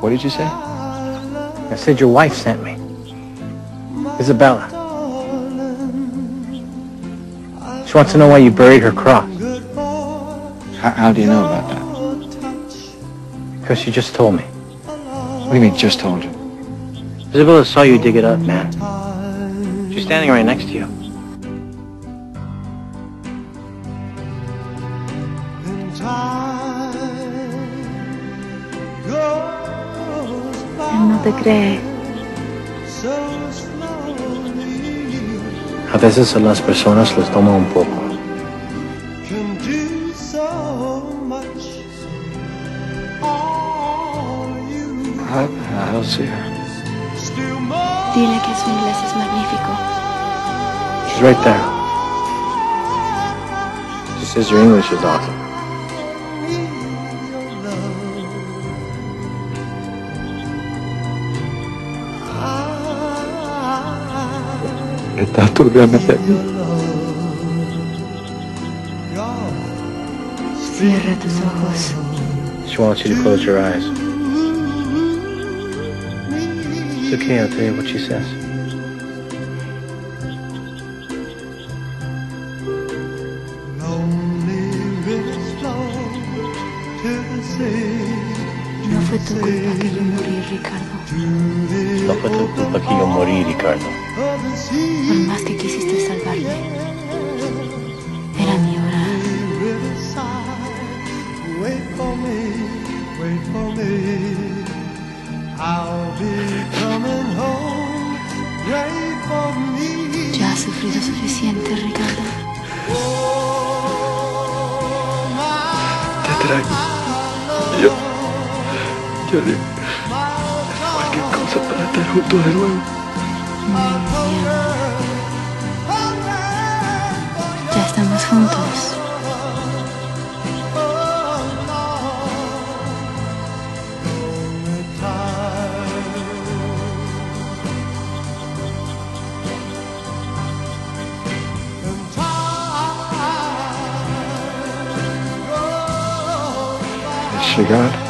What did you say? I said your wife sent me. Isabella. She wants to know why you buried her cross. How, how do you know about that? Because she just told me. What do you mean, just told you? Isabella saw you dig it up, man. She's standing right next to you. Él no te cree. A veces a las personas les toma un poco. I, I'll see her. Dile que su inglés es magnífico. She's right there. She says your English is awesome. Aquí. Cierra tus ojos. She wants you to close your eyes. Okay, I'll tell you what she says. Fue tu culpa que yo morí, Ricardo. No fue tu culpa que yo morí, Ricardo. Por más que quisiste salvarme. Era mi hora. Wait for me, wait for me. I'll be coming home. Wait for me. Ya has sufrido suficiente, Ricardo. Te traigo. Yo. Lloré. Cualquier cosa para estar juntos de nuevo. Ya estamos juntos. chegar